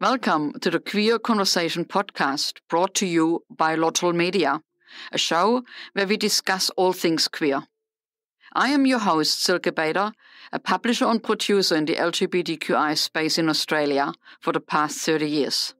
Welcome to the Queer Conversation podcast brought to you by LOTL Media, a show where we discuss all things queer. I am your host, Silke Bader, a publisher and producer in the LGBTQI space in Australia for the past 30 years.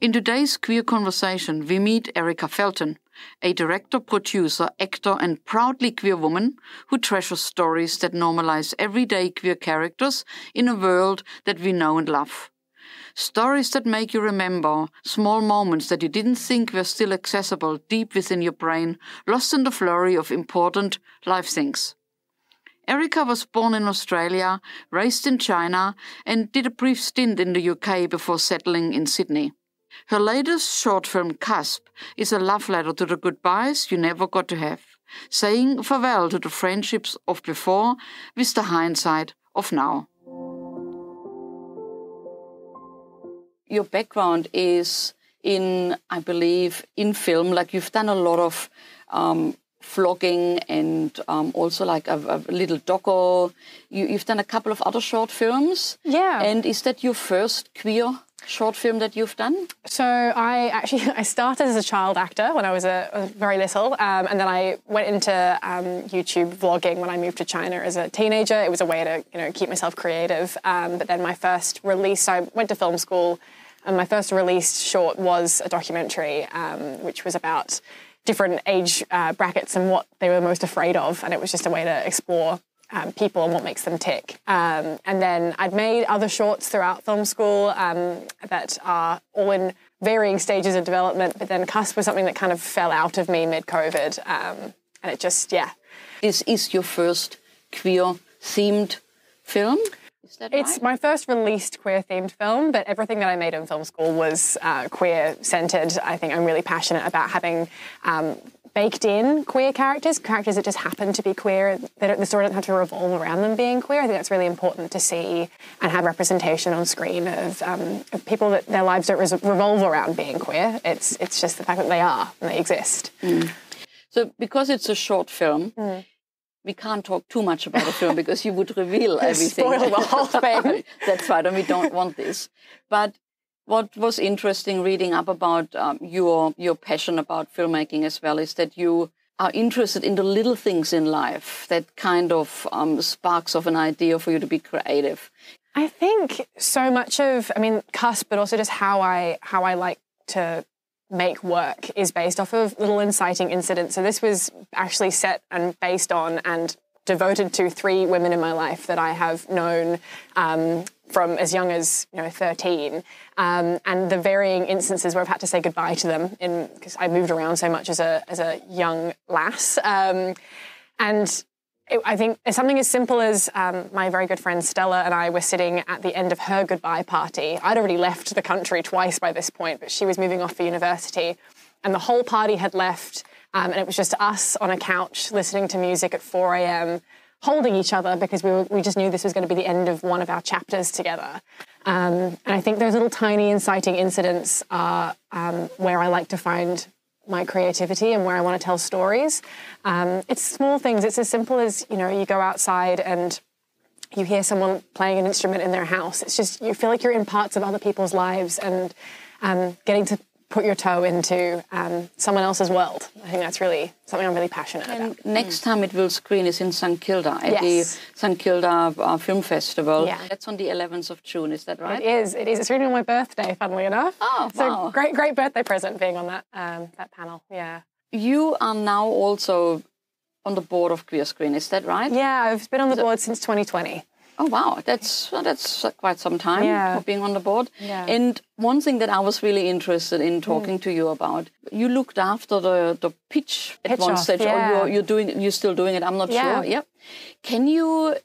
In today's queer conversation, we meet Erika Felton, a director, producer, actor, and proudly queer woman who treasures stories that normalize everyday queer characters in a world that we know and love. Stories that make you remember small moments that you didn't think were still accessible deep within your brain, lost in the flurry of important life things. Erika was born in Australia, raised in China, and did a brief stint in the UK before settling in Sydney. Her latest short film, Cusp, is a love letter to the goodbyes you never got to have, saying farewell to the friendships of before with the hindsight of now. Your background is in, I believe, in film. Like you've done a lot of um, vlogging and um, also like a, a little doco. You, you've done a couple of other short films. Yeah. And is that your first queer short film that you've done? So I actually I started as a child actor when I was a, a very little, um, and then I went into um, YouTube vlogging when I moved to China as a teenager. It was a way to you know keep myself creative. Um, but then my first release, I went to film school, and my first released short was a documentary, um, which was about different age uh, brackets and what they were most afraid of, and it was just a way to explore um, people and what makes them tick. Um, and then I'd made other shorts throughout film school um, that are all in varying stages of development, but then Cusp was something that kind of fell out of me mid COVID. Um, and it just, yeah. This is your first queer themed film? It's right? my first released queer themed film, but everything that I made in film school was uh, queer centered. I think I'm really passionate about having um, baked in queer characters, characters that just happen to be queer. the story doesn't have to revolve around them being queer. I think that's really important to see and have representation on screen of, um, of people that their lives don't revolve around being queer. It's it's just the fact that they are and they exist. Mm. So because it's a short film. Mm. We can't talk too much about the film because you would reveal everything. Spoil the whole thing. That's right, and we don't want this. But what was interesting reading up about um, your your passion about filmmaking as well is that you are interested in the little things in life that kind of um, sparks of an idea for you to be creative. I think so much of I mean cusp, but also just how I how I like to make work is based off of little inciting incidents. So this was actually set and based on and devoted to three women in my life that I have known um, from as young as you know 13, um, and the varying instances where I've had to say goodbye to them in because I moved around so much as a as a young lass, um, and. I think something as simple as um, my very good friend Stella and I were sitting at the end of her goodbye party. I'd already left the country twice by this point, but she was moving off for university, and the whole party had left, um, and it was just us on a couch listening to music at 4 a.m holding each other because we, were, we just knew this was going to be the end of one of our chapters together. Um, and I think those little tiny inciting incidents are um, where I like to find my creativity and where I want to tell stories. Um, it's small things. It's as simple as you know, you go outside and you hear someone playing an instrument in their house. It's just you feel like you're in parts of other people's lives and um, getting to put your toe into um, someone else's world. I think that's really something I'm really passionate and about. Next time it will screen is in St Kilda at yes. the St Kilda uh, Film Festival. Yeah. That's on the 11th of June, is that right? It is. It is. It's really on my birthday, funnily enough. Oh, so wow. great, great birthday present being on that um, that panel. Yeah. You are now also on the board of Queer Screen, is that right? Yeah, I've been on the board since 2020. Oh wow, that's that's quite some time yeah. for being on the board. Yeah. And one thing that I was really interested in talking mm. to you about, you looked after the the pitch at one off, stage, yeah. or you're, you're doing you're still doing it. I'm not yeah. sure. Yep. Can you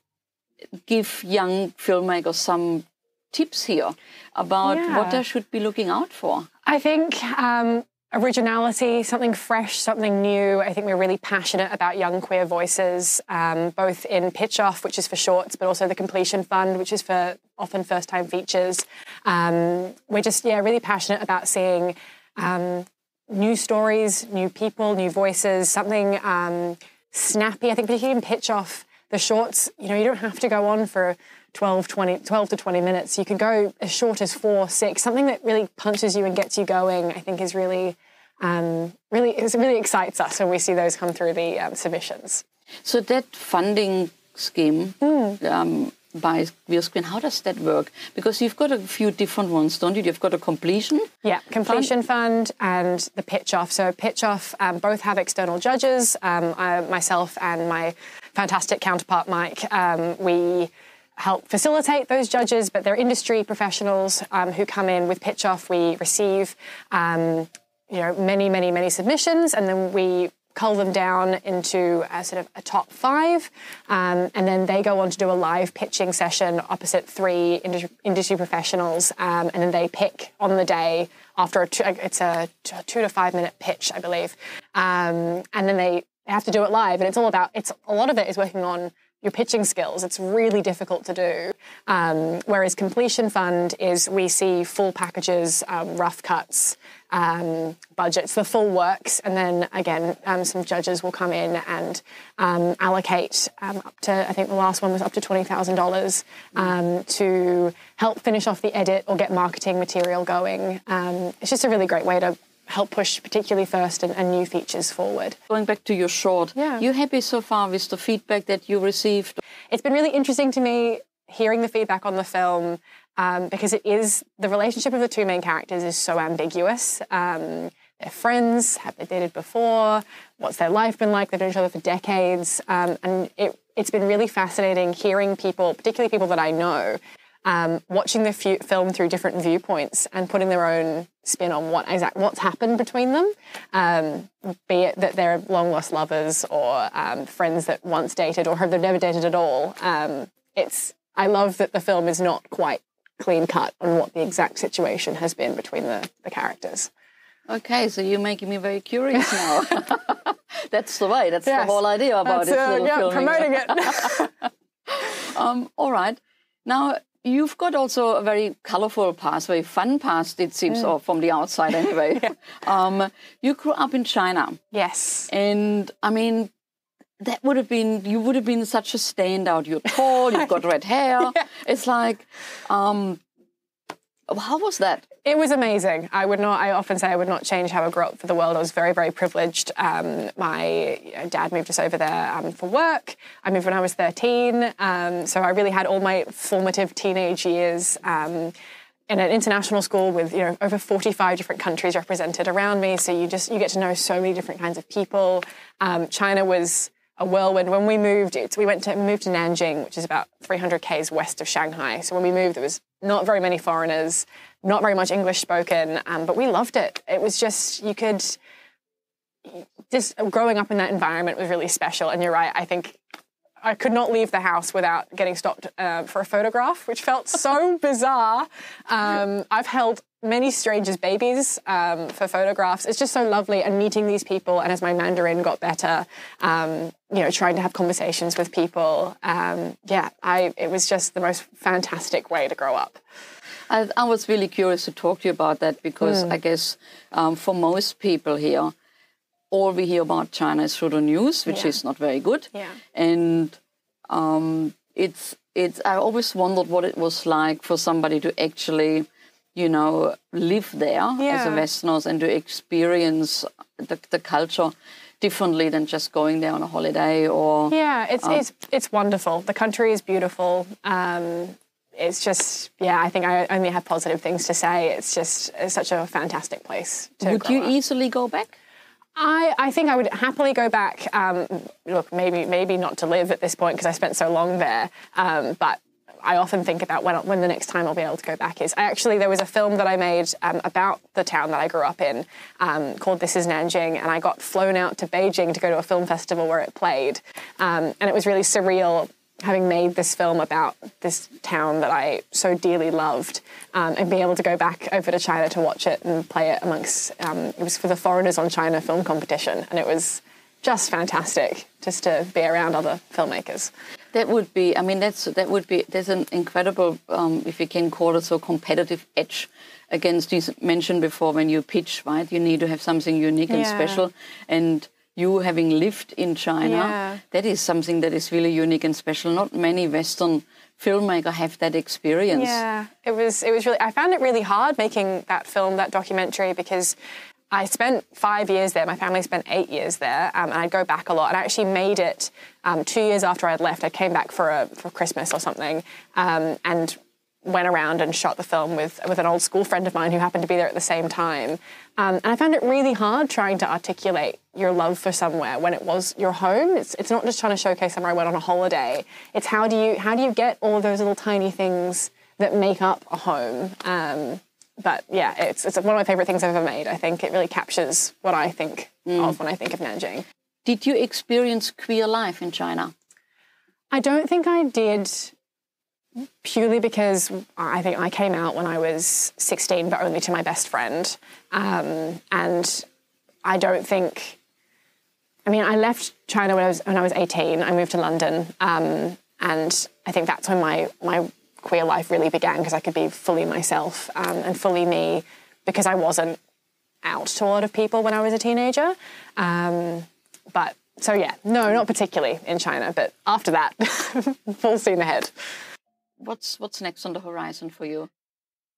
give young filmmakers some tips here about what they should be looking out for? I think um, originality, something fresh, something new. I think we're really passionate about young queer voices, um, both in Pitch Off, which is for shorts, but also the Completion Fund, which is for often first time features. Um, we're just, yeah, really passionate about seeing um, new stories, new people, new voices, something um, snappy. I think, particularly in Pitch Off, the shorts, you know, you don't have to go on for 12, 20, 12 to 20 minutes. You can go as short as four, six. Something that really punches you and gets you going, I think, is really, um, really, it really excites us when we see those come through the um, submissions. So that funding scheme Hmm. um, by Queerscreen, how does that work? Because you've got a few different ones, don't you? You've got a completion. Yeah, completion fund and the pitch off. So pitch off um, both have external judges. Um, I, myself and my fantastic counterpart Mike, um, we help facilitate those judges, but they're industry professionals um, who come in with pitch off. We receive, um, you know, many, many, many submissions, and then we cull them down into a sort of a top five, um, and then they go on to do a live pitching session opposite three industry, professionals, um, and then they pick on the day after a two, it's a two to five minute pitch, I believe, um, and then they have to do it live, and it's all about it's a lot of it is working on your pitching skills. It's really difficult to do. Um, whereas completion fund is we see full packages, um, rough cuts, um, budgets, the full works, and then again, um, some judges will come in and um, allocate um, up to I think the last one was up to twenty thousand dollars to help finish off the edit or get marketing material going. It's just a really great way to help push particularly first and, and new features forward. Going back to your short, Yeah. you happy so far with the feedback that you received? It's been really interesting to me hearing the feedback on the film um, because it is the relationship of the two main characters is so ambiguous. Um, they're friends, have they dated before? What's their life been like? They've known each other for decades, um, and it, it's been really fascinating hearing people, particularly people that I know, um, watching the fu- film through different viewpoints and putting their own spin on what exact what's happened between them. Um, be it that they're long lost lovers or um, friends that once dated or have they've never dated at all. Um, it's I love that the film is not quite clean cut on what the exact situation has been between the, the characters. Okay, so you're making me very curious now. That's the way. That's Yes. the whole idea about That's, it. uh, yeah, promoting it. Um, all right. Now you've got also a very colorful past, very fun past. It seems, Mm. or from the outside anyway. um, you grew up in China, yes. and I mean, that would have been you would have been such a standout. You're tall. You've got red hair. It's like, um, how was that? It was amazing. I would not. I often say I would not change how I grew up for the world. I was very, very privileged. Um, my dad moved us over there um, for work. I moved when I was thirteen, um, so I really had all my formative teenage years um, in an international school with you know over forty-five different countries represented around me. So you just you get to know so many different kinds of people. Um, China was a whirlwind. When we moved, it, we went to moved to Nanjing, which is about 300 k's west of Shanghai. So when we moved, there was not very many foreigners, not very much English spoken, um, but we loved it. It was just you could just growing up in that environment was really special. And you're right, I think. I could not leave the house without getting stopped uh, for a photograph, which felt so bizarre. Um, I've held many strangers' babies um, for photographs. It's just so lovely, and meeting these people. And as my Mandarin got better, um, you know, trying to have conversations with people. Um, yeah, I it was just the most fantastic way to grow up. I, I was really curious to talk to you about that because I guess um, for most people here, all we hear about China is through the news, which Yeah. is not very good. Yeah. And um, it's it's. I always wondered what it was like for somebody to actually, you know, live there as a Yeah. Westerners and to experience the, the culture differently than just going there on a holiday or. Yeah, it's it's it's wonderful. The country is beautiful. Um, it's just yeah. I think I only have positive things to say. It's just it's such a fantastic place. To Would you up. easily go back? I, I think I would happily go back. Um, look, maybe maybe not to live at this point because I spent so long there. Um, but I often think about when when the next time I'll be able to go back is. I actually there was a film that I made um, about the town that I grew up in um, called This Is Nanjing, and I got flown out to Beijing to go to a film festival where it played, um, and it was really surreal having made this film about this town that I so dearly loved, um, and being able to go back over to China to watch it and play it amongst. Um, it was for the Foreigners on China film competition, and it was just fantastic just to be around other filmmakers. That would be. I mean, that's that would be. There's an incredible, um, if you can call it so, competitive edge against. You mentioned before when you pitch, right? You need to have something unique and Yeah. special, and you having lived in China, Yeah. that is something that is really unique and special. Not many Western filmmakers have that experience. Yeah, it was. It was really. I found it really hard making that film, that documentary, because I spent five years there. My family spent eight years there, um, and I'd go back a lot. And I actually made it um, two years after I'd left. I came back for a for Christmas or something, um, and went around and shot the film with with an old school friend of mine who happened to be there at the same time. Um, and I found it really hard trying to articulate your love for somewhere when it was your home. It's it's not just trying to showcase somewhere I went on a holiday. It's how do you how do you get all those little tiny things that make up a home. But yeah, it's it's one of my favorite things I've ever made. I think it really captures what I think of when I think of Nanjing. Did you experience queer life in China? I don't think I did purely because I think I came out when I was 16, but only to my best friend. Um, and I don't think, I mean, I left China when I was, when I was 18. I moved to London. Um, and I think that's when my, my queer life really began because I could be fully myself um, and fully me because I wasn't out to a lot of people when I was a teenager. Um, but so, yeah, no, not particularly in China, but after that, full steam ahead. What's what's next on the horizon for you?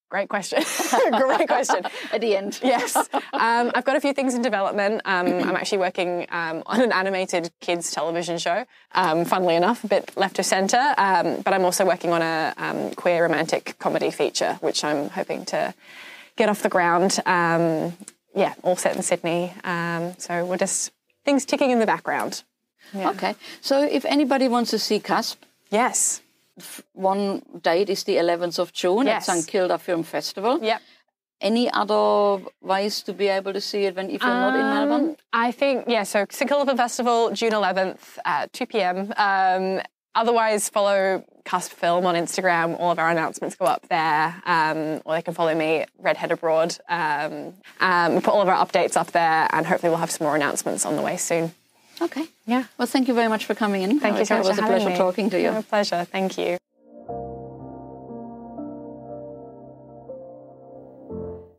Great question. Great question. At the end. Yes. Um, I've got a few things in development. Um, I'm actually working um, on an animated kids television show, um, funnily enough, a bit left of centre. Um, but I'm also working on a um, queer romantic comedy feature, which I'm hoping to get off the ground. Um, yeah, all set in Sydney. Um, so we're just things ticking in the background. Yeah. Okay. So if anybody wants to see Cusp, Yes. One date is the 11th of June Yes. at St Kilda Film Festival. Yep. Any other ways to be able to see it when if you're not in Melbourne? Um, I think, yeah, so St Kilda Film Festival, June 11th at 2 p.m. Um, otherwise, follow Cusp Film on Instagram. All of our announcements go up there. Um, or they can follow me, Redhead Abroad. Um, um, we put all of our updates up there, and hopefully, we'll have some more announcements on the way soon. Okay. Yeah. Well, thank you very much for coming in. Thank you so much. It was for a pleasure me. talking to you. My pleasure. Thank you.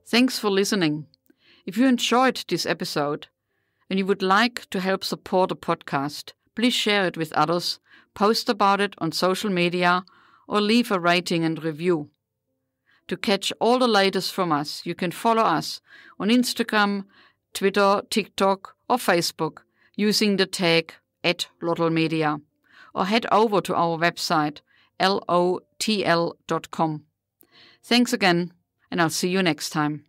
Thanks for listening. If you enjoyed this episode and you would like to help support the podcast, please share it with others, post about it on social media, or leave a rating and review. To catch all the latest from us, you can follow us on Instagram, Twitter, TikTok, or Facebook using the tag at Lotl Media, or head over to our website lotl.com. Thanks again, and I'll see you next time.